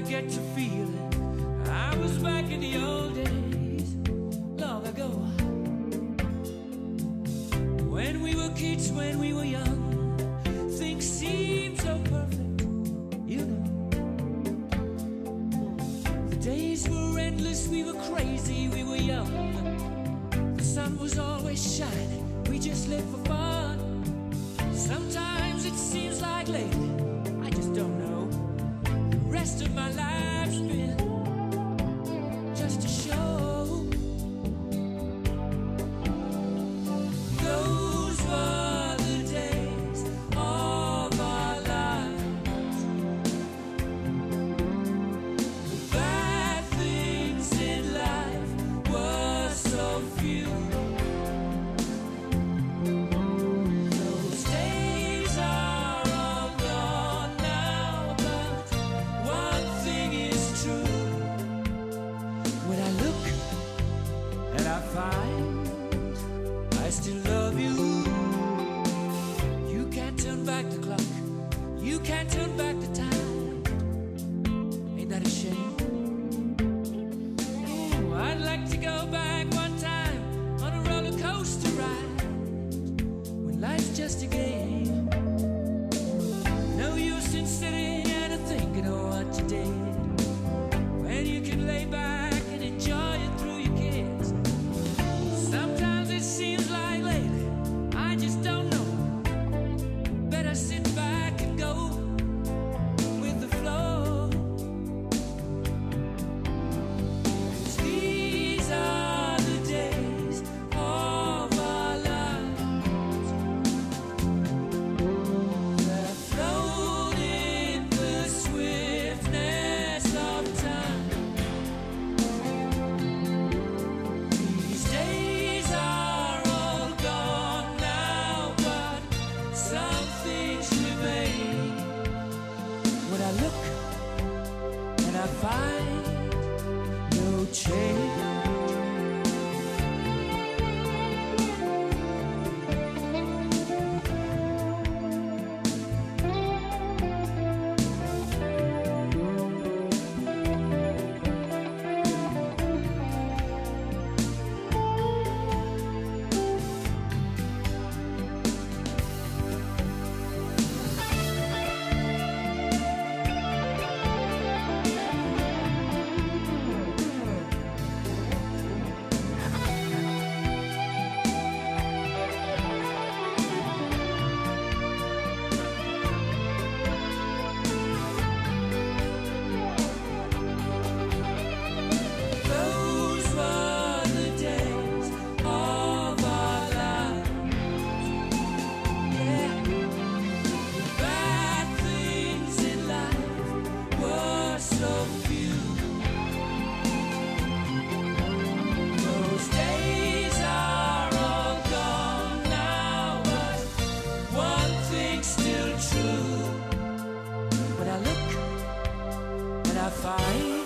I get to feel it. I was back in the old days, long ago. When we were kids, when we were young, things seemed so perfect, you know. The days were endless, we were crazy, we were young. The sun was always shining, we just lived for fun. Sometimes can't turn back the time. Ain't that a shame? find think still true. When I look when I find.